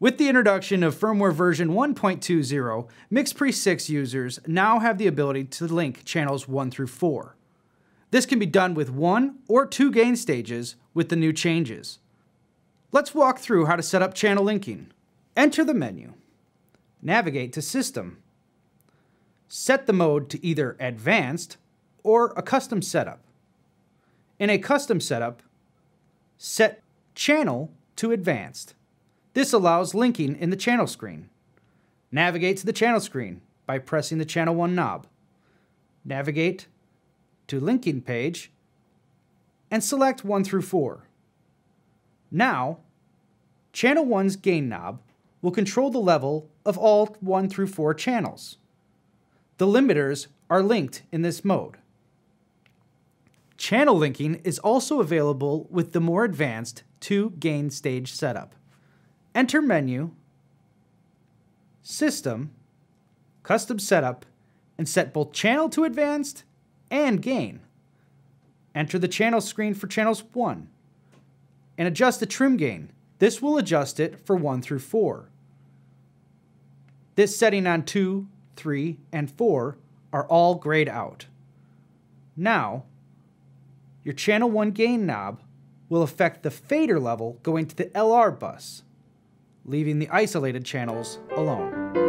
With the introduction of firmware version 1.20, MixPre 6 users now have the ability to link channels 1 through 4. This can be done with one or two gain stages with the new changes. Let's walk through how to set up channel linking. Enter the menu. Navigate to System. Set the mode to either Advanced or a custom setup. In a custom setup, set Channel to Advanced. This allows linking in the channel screen. Navigate to the channel screen by pressing the Channel 1 knob. Navigate to Linking page and select 1 through 4. Now, Channel 1's gain knob will control the level of all 1 through 4 channels. The limiters are linked in this mode. Channel linking is also available with the more advanced 2 gain stage setup. Enter Menu, System, Custom Setup, and set both Channel to Advanced and Gain. Enter the channel screen for channels 1, and adjust the trim gain. This will adjust it for 1 through 4. This setting on 2, 3, and 4 are all grayed out. Now, your channel 1 gain knob will affect the fader level going to the LR bus leaving the isolated channels alone.